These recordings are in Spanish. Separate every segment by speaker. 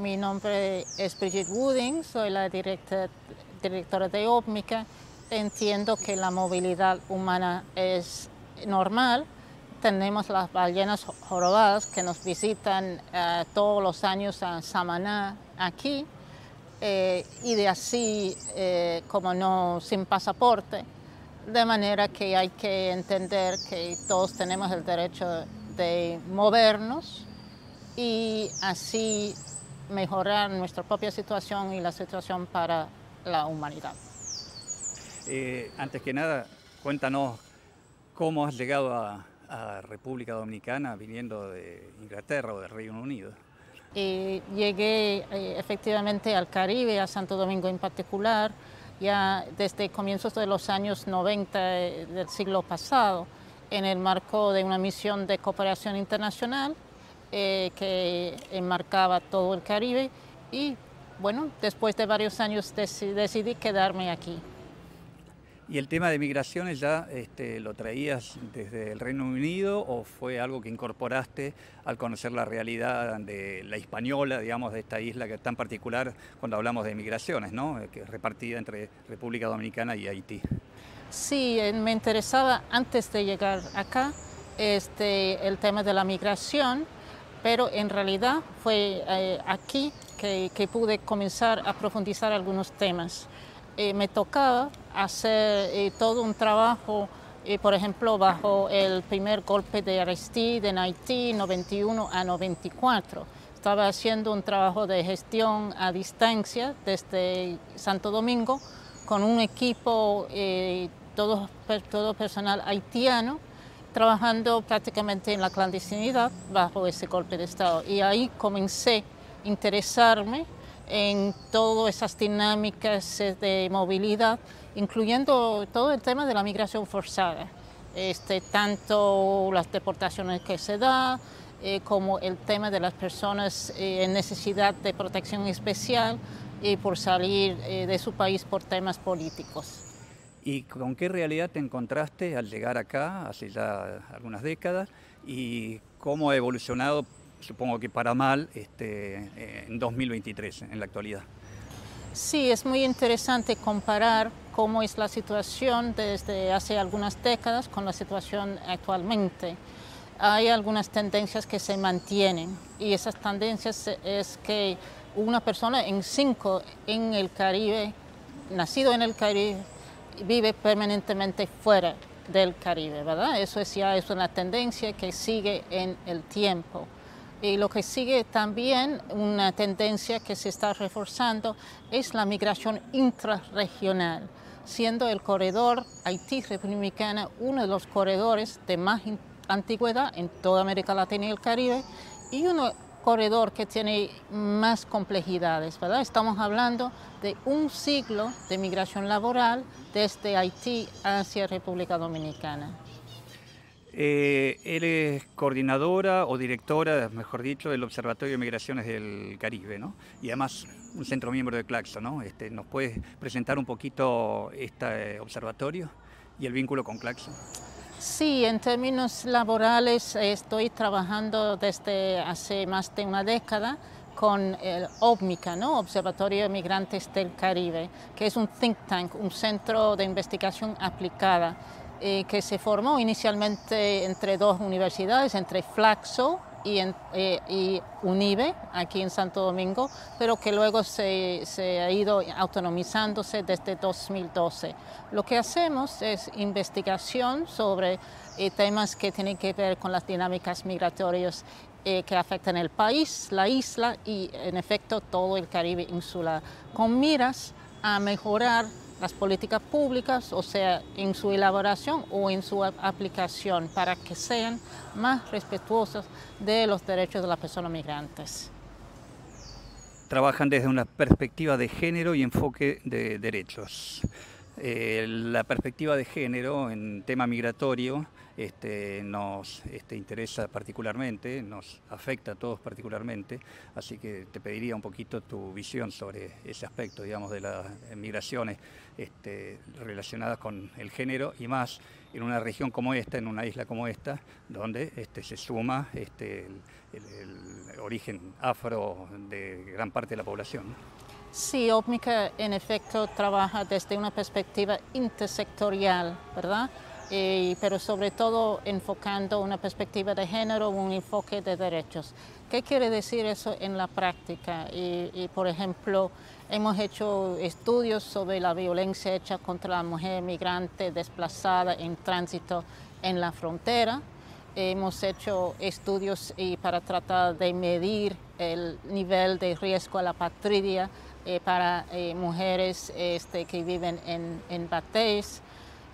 Speaker 1: Mi nombre es Bridget Wooding, soy la directora de OPMICA. Entiendo que la movilidad humana es normal. Tenemos las ballenas jorobadas que nos visitan eh, todos los años a Samaná aquí eh, y de así eh, como no sin pasaporte, de manera que hay que entender que todos tenemos el derecho de movernos y así mejorar nuestra propia situación y la situación para la humanidad.
Speaker 2: Eh, antes que nada, cuéntanos cómo has llegado a, República Dominicana viniendo de Inglaterra o del Reino Unido.
Speaker 1: llegué eh, efectivamente al Caribe, a Santo Domingo en particular, ya desde comienzos de los años 90 eh, del siglo pasado, en el marco de una misión de cooperación internacional que enmarcaba todo el Caribe y bueno, después de varios años decidí quedarme aquí.
Speaker 2: ¿Y el tema de migraciones ya este, lo traías desde el Reino Unido o fue algo que incorporaste al conocer la realidad de la española, digamos, de esta isla que es tan particular cuando hablamos de migraciones, ¿no? que es repartida entre República Dominicana y Haití?
Speaker 1: Sí, eh, me interesaba antes de llegar acá este, el tema de la migración, pero en realidad fue eh, aquí que, que pude comenzar a profundizar algunos temas. Eh, me tocaba hacer eh, todo un trabajo, eh, por ejemplo, bajo el primer golpe de Aristide en Haití, 91 a 94. Estaba haciendo un trabajo de gestión a distancia desde Santo Domingo con un equipo, todo, todo personal haitiano, trabajando prácticamente en la clandestinidad bajo ese golpe de Estado. Y ahí comencé a interesarme en todas esas dinámicas eh, de movilidad, incluyendo todo el tema de la migración forzada, este, tanto las deportaciones que se da, eh, como el tema de las personas eh, en necesidad de protección especial y por salir de su país por temas políticos.
Speaker 2: ¿Y con qué realidad te encontraste al llegar acá hace ya algunas décadas y cómo ha evolucionado supongo que para mal, este, eh, en 2023, en la actualidad.
Speaker 1: Sí, es muy interesante comparar cómo es la situación desde hace algunas décadas con la situación actualmente. Hay algunas tendencias que se mantienen y esas tendencias es que una persona en cinco en el Caribe, nacido en el Caribe, vive permanentemente fuera del Caribe, ¿verdad? Eso es ya es una tendencia que sigue en el tiempo. Y lo que sigue también, una tendencia que se está reforzando, es la migración intrarregional, siendo el corredor Haití-República uno de los corredores de más antigüedad en toda América Latina y el Caribe y un corredor que tiene más complejidades, ¿verdad? Estamos hablando de un siglo de migración laboral desde Haití hacia República Dominicana.
Speaker 2: Eh, eres coordinadora o directora, mejor dicho, del Observatorio de Migraciones del Caribe, ¿no? Y además un centro miembro de Claxo, ¿no? Este, ¿Nos puedes presentar un poquito este observatorio y el vínculo con Claxo?
Speaker 1: Sí, en términos laborales estoy trabajando desde hace más de una década con el OBMICA, ¿no? Observatorio de Migrantes del Caribe, que es un think tank, un centro de investigación aplicada eh, que se formó inicialmente entre dos universidades, entre Flaxo y, eh, UNIBE, aquí en Santo Domingo, pero que luego se, ha ido autonomizándose desde 2012. Lo que hacemos es investigación sobre eh, temas que tienen que ver con las dinámicas migratorias que afectan el país, la isla y en efecto todo el Caribe insular, con miras a mejorar las políticas públicas, o sea, en su elaboración o en su aplicación, para que sean más respetuosas de los derechos de las personas migrantes.
Speaker 2: Trabajan desde una perspectiva de género y enfoque de derechos. Eh, la perspectiva de género en tema migratorio este, nos este, interesa particularmente, nos afecta a todos particularmente, así que te pediría un poquito tu visión sobre ese aspecto, digamos, de las migraciones este, relacionadas con el género y más en una región como esta, en una isla como esta, donde este, se suma este, el, origen afro de gran parte de la población.
Speaker 1: Sí, OPMICA en efecto trabaja desde una perspectiva intersectorial, ¿verdad? Pero sobre todo enfocando una perspectiva de género, un enfoque de derechos. ¿Qué quiere decir eso en la práctica? Y, por ejemplo, hemos hecho estudios sobre la violencia hecha contra la mujer migrante desplazada en tránsito en la frontera. Hemos hecho estudios y para tratar de medir el nivel de riesgo a la patria eh, para eh, mujeres este, que viven en, en.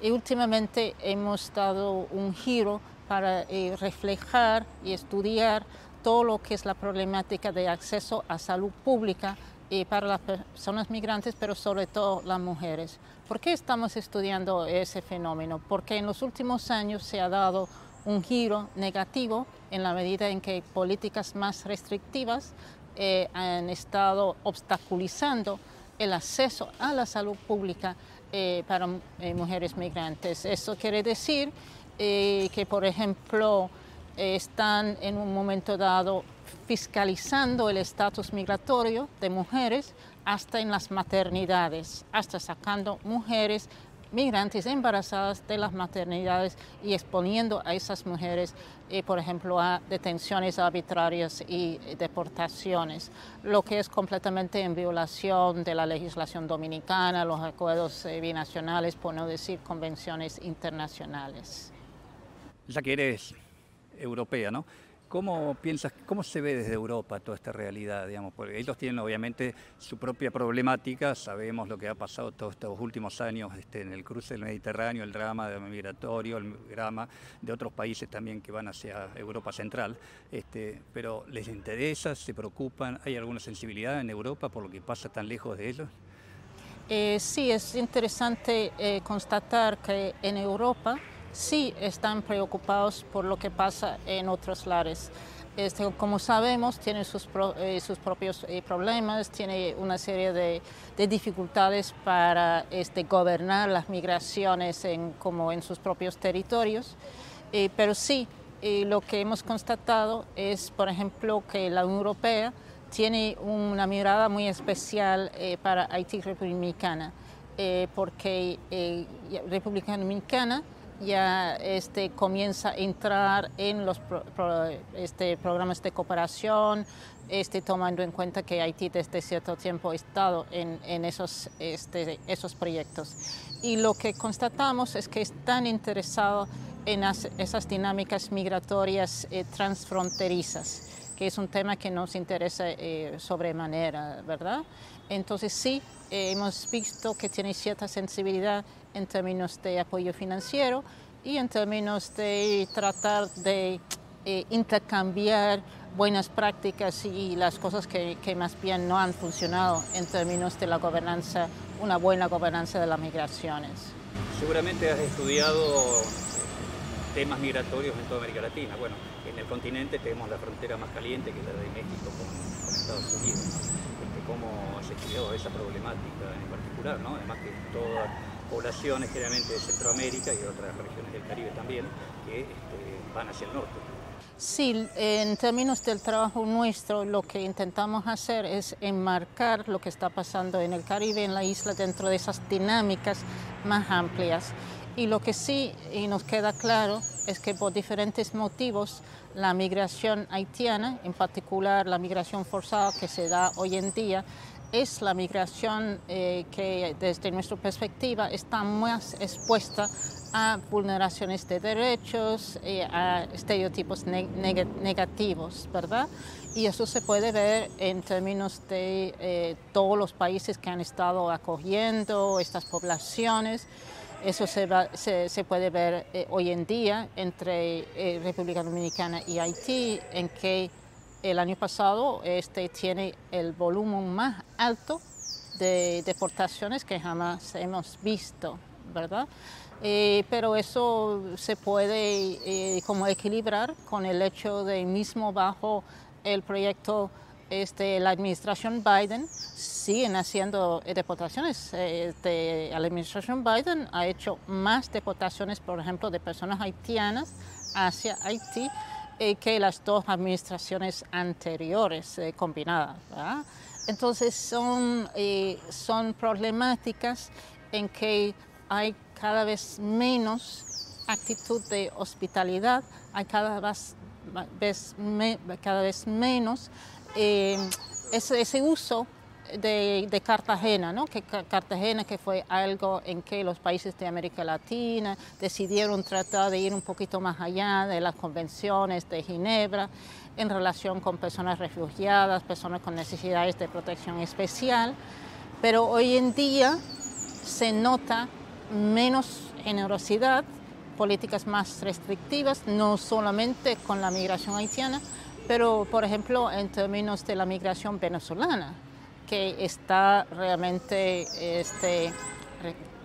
Speaker 1: Y últimamente hemos dado un giro para eh, reflejar y estudiar todo lo que es la problemática de acceso a salud pública y para las personas migrantes, pero sobre todo las mujeres. ¿Por qué estamos estudiando ese fenómeno? Porque en los últimos años se ha dado un giro negativo en la medida en que políticas más restrictivas eh, han estado obstaculizando el acceso a la salud pública eh, para eh, mujeres migrantes. Eso quiere decir eh, que, por ejemplo, están en un momento dado fiscalizando el estatus migratorio de mujeres hasta en las maternidades, hasta sacando mujeres migrantes embarazadas de las maternidades y exponiendo a esas mujeres, eh, por ejemplo, a detenciones arbitrarias y deportaciones, lo que es completamente en violación de la legislación dominicana, los acuerdos eh, binacionales, por no decir convenciones internacionales.
Speaker 2: Ya que eres europea, ¿no? ¿Cómo piensas, cómo se ve desde Europa toda esta realidad? Digamos? Porque ellos tienen obviamente su propia problemática, sabemos lo que ha pasado todos estos últimos años este, en el cruce del Mediterráneo, el drama migratorio, el drama de otros países también que van hacia Europa Central, este, pero ¿les interesa, se preocupan? ¿Hay alguna sensibilidad en Europa por lo que pasa tan lejos de ellos?
Speaker 1: Eh, sí, es interesante eh, constatar que en Europa sí están preocupados por lo que pasa en otros lares. Este, como sabemos, tiene sus, eh, propios eh, problemas, tiene una serie de, de dificultades para este, gobernar las migraciones en, como en sus propios territorios, eh, pero sí, lo que hemos constatado es, por ejemplo, que la Unión Europea tiene una mirada muy especial para Haití Republicana, porque República Dominicana ya este, comienza a entrar en los este, programas de cooperación, este, tomando en cuenta que Haití desde cierto tiempo ha estado en, en esos, este, esos proyectos. Y lo que constatamos es que están interesados en esas dinámicas migratorias eh, transfronterizas, que es un tema que nos interesa eh, sobremanera, ¿verdad? Entonces sí, eh, hemos visto que tiene cierta sensibilidad en términos de apoyo financiero y en términos de tratar de eh, intercambiar buenas prácticas y las cosas que, que, más bien no han funcionado en términos de la gobernanza, una buena gobernanza de las migraciones.
Speaker 2: Seguramente has estudiado temas migratorios en toda América Latina. Bueno, en el continente tenemos la frontera más caliente que es la de México con, Estados Unidos. Este, ¿Cómo has estudiado esa problemática en particular? ¿no? Además que toda poblaciones generalmente de Centroamérica y de otras regiones del Caribe también, que este, van hacia el norte.
Speaker 1: Sí, en términos del trabajo nuestro, lo que intentamos hacer es enmarcar lo que está pasando en el Caribe, en la isla, dentro de esas dinámicas más amplias. Y lo que sí y nos queda claro es que por diferentes motivos la migración haitiana, en particular la migración forzada que se da hoy en día, es la migración eh, que desde nuestra perspectiva está más expuesta a vulneraciones de derechos, eh, a estereotipos negativos, ¿verdad? Y eso se puede ver en términos de eh, todos los países que han estado acogiendo estas poblaciones. Eso se, se, puede ver hoy en día entre República Dominicana y Haití, en que el año pasado este, tiene el volumen más alto de deportaciones que jamás hemos visto, ¿verdad? Eh, pero eso se puede eh, como equilibrar con el hecho de mismo bajo el proyecto este, la administración Biden siguen haciendo deportaciones. Este, la administración Biden ha hecho más deportaciones, por ejemplo, de personas haitianas hacia Haití eh, que las dos administraciones anteriores eh, combinadas. Entonces son, eh, son problemáticas en que hay cada vez menos actitud de hospitalidad, hay cada vez, cada vez menos ese, ese, uso de, Cartagena, ¿no? que Cartagena que fue algo en que los países de América Latina decidieron tratar de ir un poquito más allá de las convenciones de Ginebra en relación con personas refugiadas, personas con necesidades de protección especial, pero hoy en día se nota menos generosidad, políticas más restrictivas, no solamente con la migración haitiana, pero por ejemplo en términos de la migración venezolana que está realmente, este,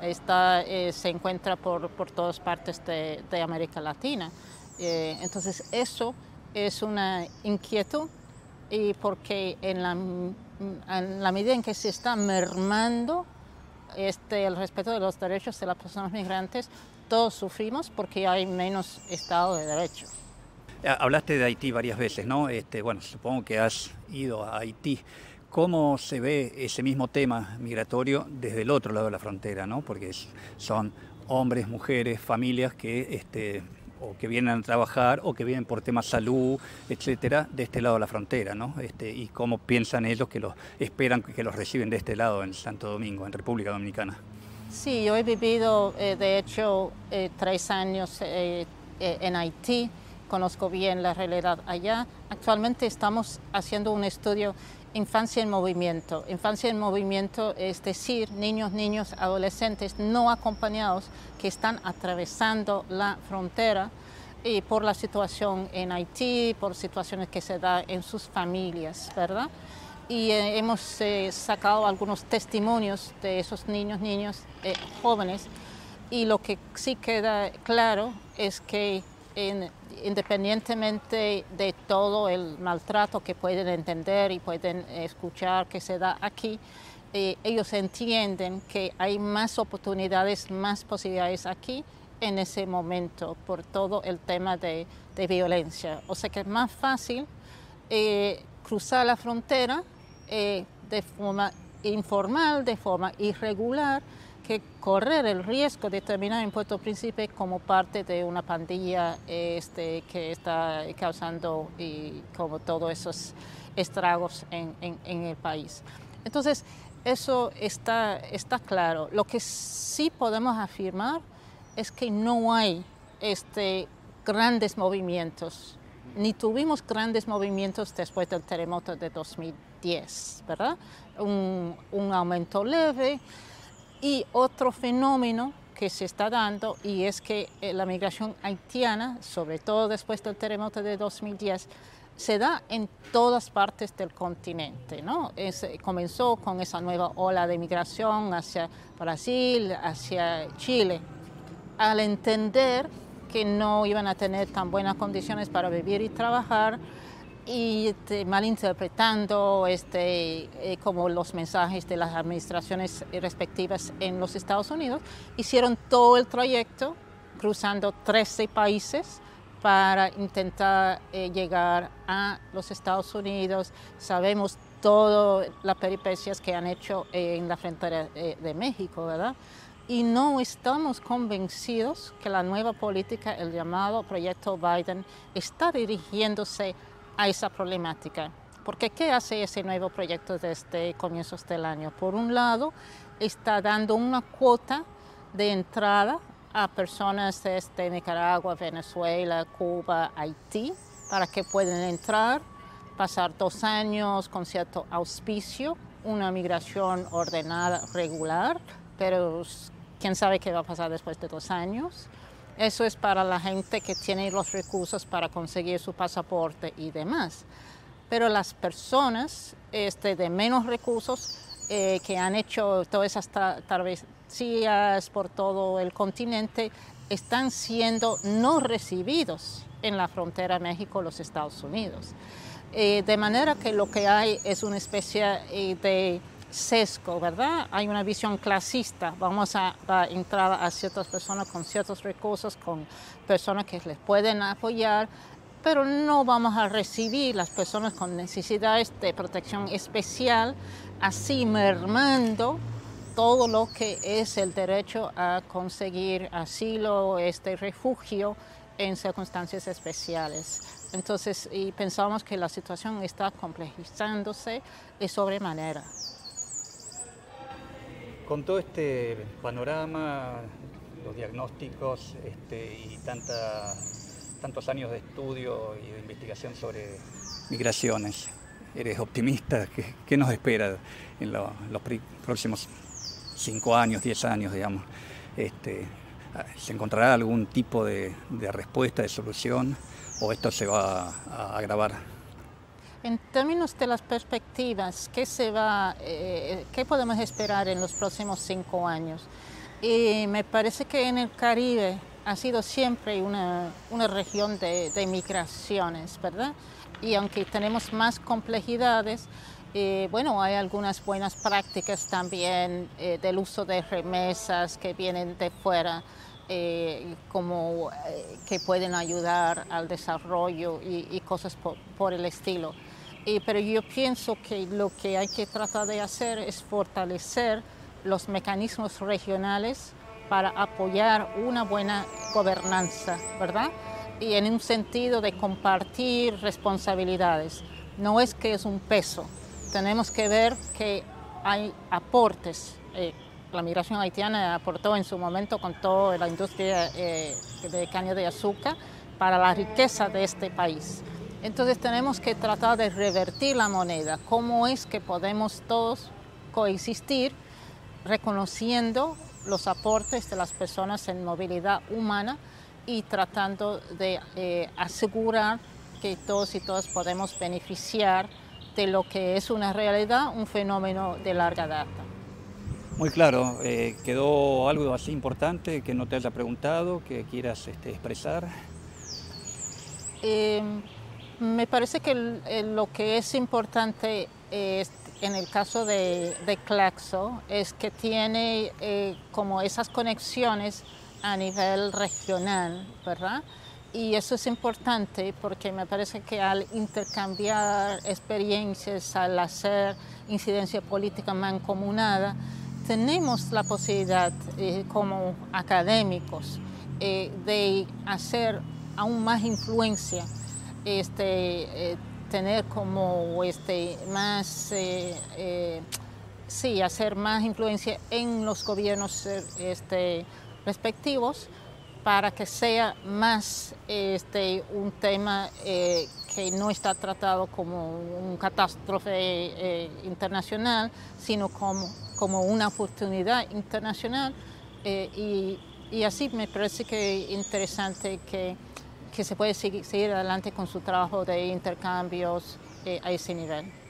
Speaker 1: está, eh, se encuentra por, por, todas partes de, de América Latina. Eh, entonces eso es una inquietud y porque en la, en la medida en que se está mermando este, el respeto de los derechos de las personas migrantes, todos sufrimos porque hay menos Estado de Derecho.
Speaker 2: Hablaste de Haití varias veces, ¿no? Este, bueno, supongo que has ido a Haití. ¿Cómo se ve ese mismo tema migratorio desde el otro lado de la frontera? ¿no? Porque son hombres, mujeres, familias que, este, o que vienen a trabajar o que vienen por temas salud, etcétera, de este lado de la frontera, ¿no? Este, y cómo piensan ellos que los esperan que los reciben de este lado en Santo Domingo, en República Dominicana.
Speaker 1: Sí, yo he vivido, eh, de hecho, eh, tres años eh, en Haití, conozco bien la realidad allá. Actualmente estamos haciendo un estudio Infancia en movimiento. Infancia en movimiento es decir, niños, niños, adolescentes no acompañados que están atravesando la frontera y por la situación en Haití, por situaciones que se dan en sus familias, ¿verdad? Y eh, hemos eh, sacado algunos testimonios de esos niños, niños, eh, jóvenes, y lo que sí queda claro es que independientemente de todo el maltrato que pueden entender y pueden escuchar que se da aquí, eh, ellos entienden que hay más oportunidades, más posibilidades aquí en ese momento por todo el tema de, violencia. O sea que es más fácil eh, cruzar la frontera eh, de forma informal, de forma irregular, que correr el riesgo de terminar en Puerto Príncipe como parte de una pandilla este, que está causando como todos esos estragos en, el país. Entonces, eso está, claro. Lo que sí podemos afirmar es que no hay este, grandes movimientos, ni tuvimos grandes movimientos después del terremoto de 2010, ¿verdad? Un aumento leve, y otro fenómeno que se está dando y es que eh, la migración haitiana, sobre todo después del terremoto de 2010, se da en todas partes del continente. ¿no? comenzó con esa nueva ola de migración hacia Brasil, hacia Chile. Al entender que no iban a tener tan buenas condiciones para vivir y trabajar, y este, malinterpretando este, eh, como los mensajes de las administraciones respectivas en los Estados Unidos, hicieron todo el trayecto cruzando 13 países para intentar eh, llegar a los Estados Unidos. Sabemos todas las peripecias que han hecho en la frontera eh, de México, ¿verdad? Y no estamos convencidos que la nueva política, el llamado proyecto Biden, está dirigiéndose esa problemática. Porque ¿qué hace ese nuevo proyecto desde comienzos del año? Por un lado, está dando una cuota de entrada a personas desde Nicaragua, Venezuela, Cuba, Haití, para que puedan entrar, pasar dos años con cierto auspicio, una migración ordenada, regular, pero quién sabe qué va a pasar después de dos años. Eso es para la gente que tiene los recursos para conseguir su pasaporte y demás. Pero las personas este, de menos recursos eh, que han hecho todas esas policías por todo el continente están siendo no recibidos en la frontera México-los Estados Unidos. Eh, de manera que lo que hay es una especie eh, de sesgo, ¿verdad? Hay una visión clasista. Vamos a dar entrada a ciertas personas con ciertos recursos, con personas que les pueden apoyar, pero no vamos a recibir las personas con necesidades de protección especial, así mermando todo lo que es el derecho a conseguir asilo, este refugio en circunstancias especiales. Entonces, y pensamos que la situación está complejizándose de sobremanera.
Speaker 2: Con todo este panorama, los diagnósticos este, y tanta, tantos años de estudio y de investigación sobre migraciones, ¿eres optimista? ¿Qué, nos espera en los próximos cinco años, diez años, digamos? Este, ¿Se encontrará algún tipo de, respuesta, de solución o esto se va a agravar?
Speaker 1: En términos de las perspectivas, ¿qué, se va, eh, ¿qué podemos esperar en los próximos cinco años? Y me parece que en el Caribe ha sido siempre una, una región de, de, migraciones, ¿verdad? Y aunque tenemos más complejidades, eh, bueno, hay algunas buenas prácticas también eh, del uso de remesas que vienen de fuera. como que pueden ayudar al desarrollo y, cosas por el estilo pero yo pienso que lo que hay que tratar de hacer es fortalecer los mecanismos regionales para apoyar una buena gobernanza, ¿verdad? Y en un sentido de compartir responsabilidades. No es que es un peso, tenemos que ver que hay aportes. Eh, la migración haitiana aportó en su momento con toda la industria eh, de caña de azúcar para la riqueza de este país. Entonces tenemos que tratar de revertir la moneda. ¿Cómo es que podemos todos coexistir reconociendo los aportes de las personas en movilidad humana y tratando de eh, asegurar que todos y todas podemos beneficiar de lo que es una realidad, un fenómeno de larga data?
Speaker 2: Muy claro, eh, quedó algo así importante que no te haya preguntado, que quieras este, expresar.
Speaker 1: Em, me parece que lo que es importante en el caso de, Claxo es que tiene eh, como esas conexiones a nivel regional, ¿verdad? Y eso es importante porque me parece que al intercambiar experiencias, al hacer incidencia política mancomunada, tenemos la posibilidad eh, como académicos eh, de hacer aún más influencia este, eh, tener como este, más, eh, eh, sí, hacer más influencia en los gobiernos este, respectivos para que sea más un tema que no está tratado como una catástrofe internacional, sino como, como una oportunidad internacional. y, y así me parece que interesante que que se puede seguir, adelante con su trabajo de intercambios eh, a ese nivel.